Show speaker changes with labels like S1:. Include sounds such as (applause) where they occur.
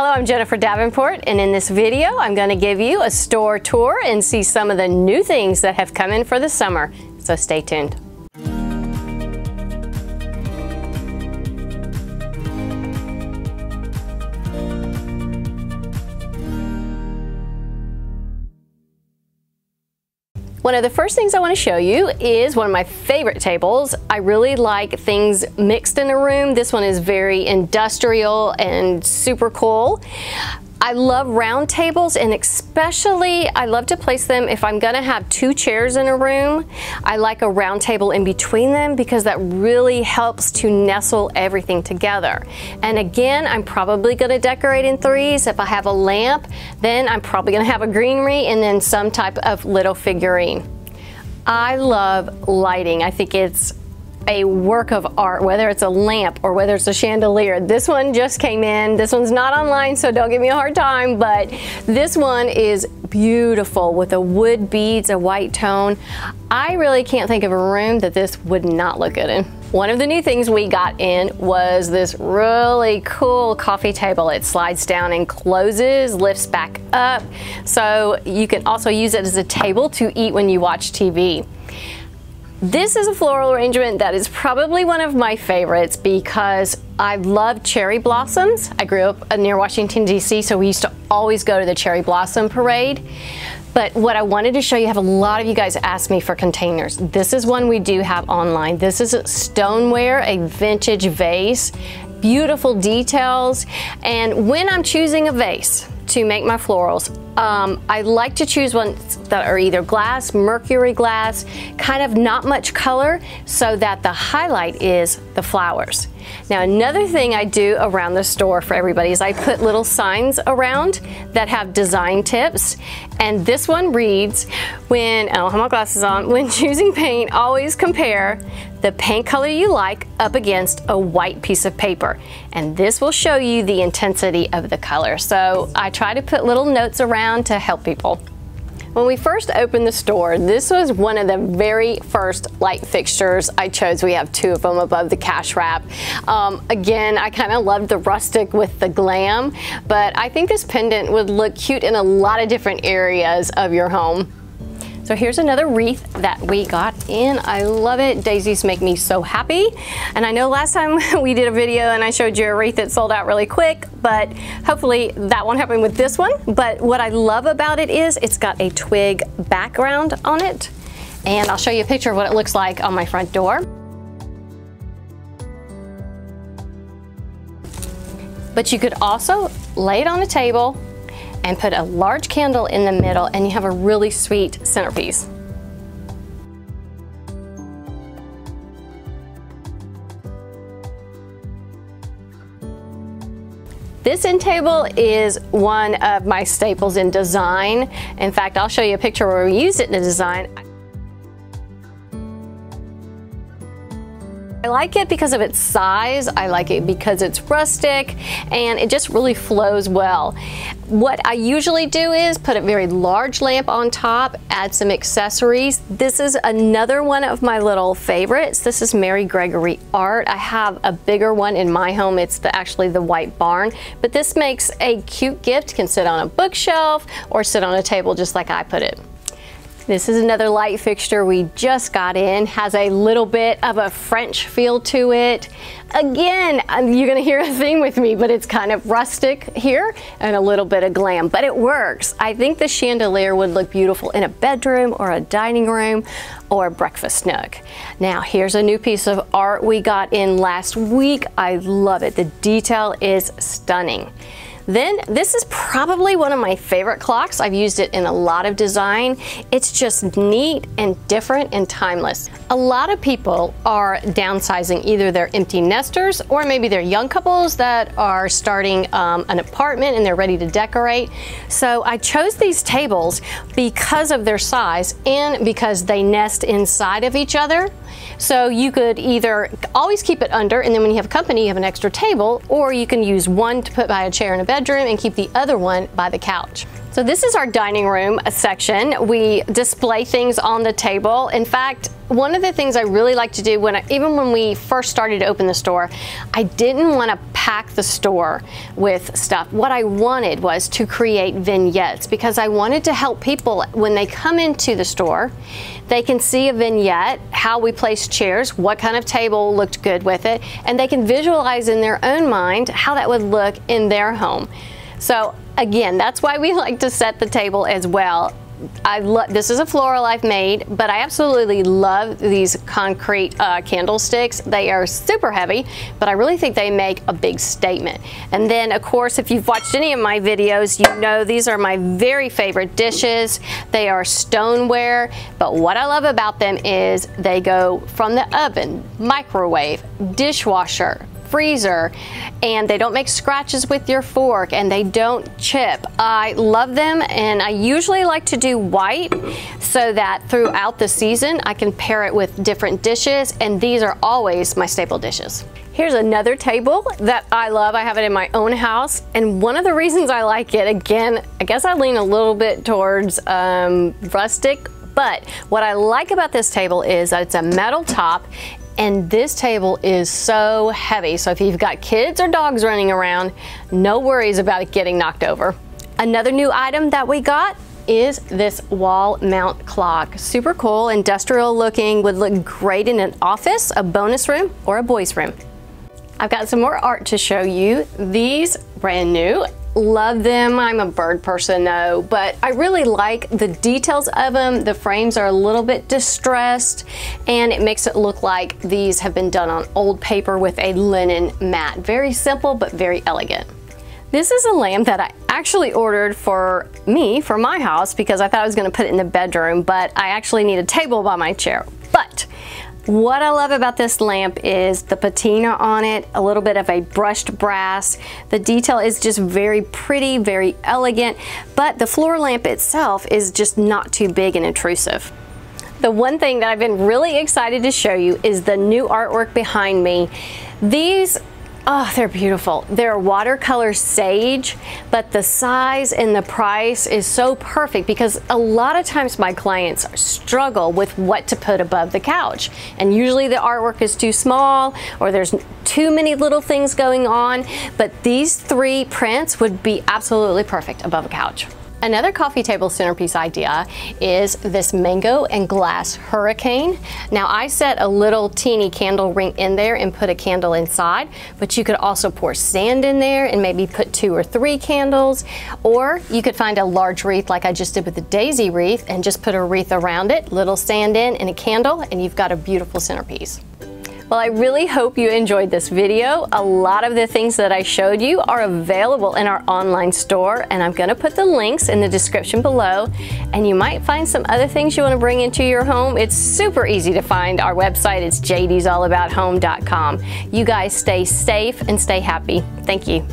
S1: Hello, I'm Jennifer Davenport, and in this video, I'm going to give you a store tour and see some of the new things that have come in for the summer. So stay tuned. One of the first things I want to show you is one of my favorite tables. I really like things mixed in a room. This one is very industrial and super cool. I love round tables and especially I love to place them if I'm gonna have two chairs in a room. I like a round table in between them because that really helps to nestle everything together. And again, I'm probably gonna decorate in threes. If I have a lamp, then I'm probably gonna have a greenery and then some type of little figurine. I love lighting. I think it's a work of art, whether it's a lamp or whether it's a chandelier. This one just came in. This one's not online, so don't give me a hard time, but this one is beautiful with the wood beads, a white tone. I really can't think of a room that this would not look good in. One of the new things we got in was this really cool coffee table. It slides down and closes, lifts back up. So you can also use it as a table to eat when you watch TV. This is a floral arrangement that is probably one of my favorites because I love cherry blossoms. I grew up near Washington, D.C., so we used to always go to the cherry blossom parade. But what I wanted to show you, have a lot of you guys ask me for containers. This is one we do have online. This is a stoneware, a vintage vase, beautiful details. And when I'm choosing a vase, to make my florals. Um, I like to choose ones that are either glass, mercury glass, kind of not much color so that the highlight is the flowers. Now another thing I do around the store for everybody is I put little signs around that have design tips and this one reads, when, I don't have my glasses on, when (laughs) choosing paint always compare the paint color you like up against a white piece of paper and this will show you the intensity of the color. So I try to put little notes around to help people. When we first opened the store, this was one of the very first light fixtures I chose. We have two of them above the cash wrap. Um, again, I kind of loved the rustic with the glam, but I think this pendant would look cute in a lot of different areas of your home. So here's another wreath that we got in. I love it. Daisies make me so happy. And I know last time (laughs) we did a video and I showed you a wreath that sold out really quick, but hopefully that won't happen with this one. But what I love about it is it's got a twig background on it. And I'll show you a picture of what it looks like on my front door. But you could also lay it on a table and put a large candle in the middle and you have a really sweet centerpiece. This end table is one of my staples in design. In fact, I'll show you a picture where we used it in the design. I like it because of its size. I like it because it's rustic and it just really flows well. What I usually do is put a very large lamp on top, add some accessories. This is another one of my little favorites. This is Mary Gregory art. I have a bigger one in my home. It's the, actually the white barn, but this makes a cute gift, can sit on a bookshelf or sit on a table just like I put it. This is another light fixture we just got in, has a little bit of a French feel to it. Again, um, you're gonna hear (laughs) a theme with me, but it's kind of rustic here and a little bit of glam, but it works. I think the chandelier would look beautiful in a bedroom or a dining room or a breakfast nook. Now, here's a new piece of art we got in last week. I love it. The detail is stunning. Then this is probably one of my favorite clocks. I've used it in a lot of design. It's just neat and different and timeless. A lot of people are downsizing. Either they're empty nesters or maybe they're young couples that are starting um, an apartment and they're ready to decorate. So I chose these tables because of their size and because they nest inside of each other. So you could either always keep it under and then when you have company you have an extra table or you can use one to put by a chair in a bedroom and keep the other one by the couch. So this is our dining room section. We display things on the table. In fact, one of the things I really like to do when I, even when we first started to open the store, I didn't want to pack the store with stuff. What I wanted was to create vignettes because I wanted to help people when they come into the store, they can see a vignette, how we place chairs, what kind of table looked good with it, and they can visualize in their own mind how that would look in their home. So again, that's why we (laughs) like to set the table as well. I love this is a floral I've made, but I absolutely love these concrete uh, candlesticks. They are super heavy, but I really think they make a big statement. And then, of course, if you've watched any of my videos, you know these are my very favorite dishes. They are stoneware, but what I love about them is they go from the oven, microwave, dishwasher, freezer and they don't make scratches with your fork and they don't chip. I love them and I usually like to do white so that throughout the season I can pair it with different dishes and these are always my staple dishes. Here's another table that I love. I have it in my own house. And one of the reasons I like it, again, I guess I lean a little bit towards um, rustic, but what I like about this table is that it's a metal top and this table is so heavy. So if you've got kids or dogs running around, no worries about it getting knocked over. Another new item that we got is this wall mount clock. Super cool, industrial looking, would look great in an office, a bonus room, or a boys room. I've got some more art to show you. These brand new love them. I'm a bird person though, but I really like the details of them. The frames are a little bit distressed and it makes it look like these have been done on old paper with a linen mat. Very simple, but very elegant. This is a lamp that I actually ordered for me, for my house, because I thought I was gonna put it in the bedroom, but I actually need a table by my chair. But what I love about this lamp is the patina on it, a little bit of a brushed brass. The detail is just very pretty, very elegant, but the floor lamp itself is just not too big and intrusive. The one thing that I've been really excited to show you is the new artwork behind me. These Oh, they're beautiful. They're watercolor sage, but the size and the price is so perfect because a lot of times my clients struggle with what to put above the couch. And usually the artwork is too small or there's too many little things going on, but these three prints would be absolutely perfect above a couch. Another coffee table centerpiece idea is this mango and glass hurricane. Now I set a little teeny candle ring in there and put a candle inside, but you could also pour sand in there and maybe put two or three candles, or you could find a large wreath like I just did with the daisy wreath and just put a wreath around it, little sand in and a candle, and you've got a beautiful centerpiece. Well, I really hope you enjoyed this video. A lot of the things that I showed you are available in our online store, and I'm gonna put the links in the description below, and you might find some other things you wanna bring into your home. It's super easy to find our website. It's jdsallabout.home.com. You guys stay safe and stay happy. Thank you.